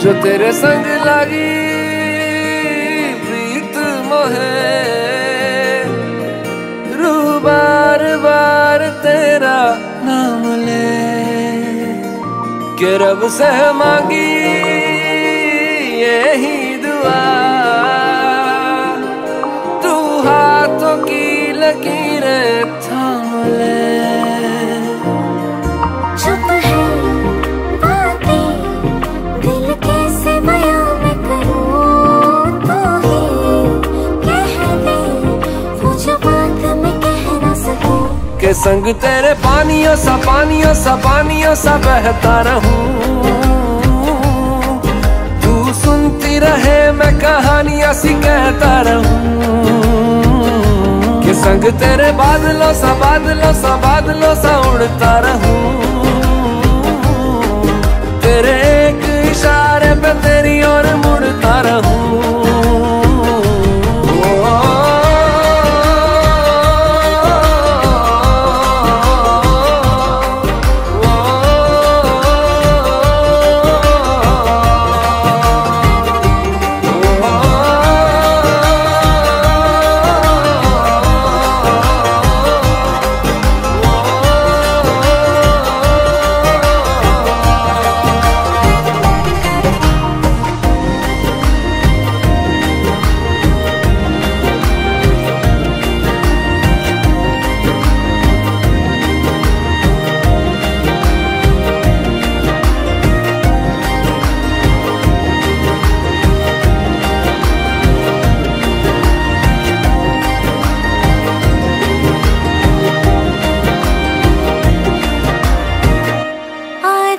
जो तेरे संग लगी प्रीत मोहे। रू बार बार तेरा नाम ले। के रब से मांगी यही दुआ। तू हाथों की लकीरें थाम ले। के संग तेरे पानियों सा पानियों सा पानियों सा बहता रहूँ। तू सुनती रहे, मैं कहानियाँ सी कहता रहूँ। के संग तेरे बादलों सा बादलों सा बादलों सा उड़ता रहूँ।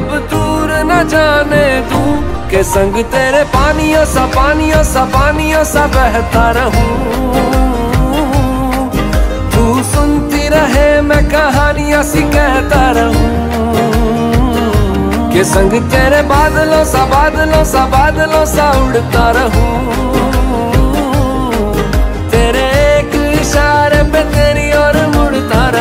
अब दूर न जाने तू के संग तेरे पानियों सा पानियों सा पानियों सा बहता रहूँ। तू सुनती रहे, मैं कहानियाँ सी कहता रहूँ। के संग तेरे बादलों सा बादलों सा बादलों सा उड़ता रहूँ। तेरे एक इशारे पे तेरी और मुड़ता रहूँ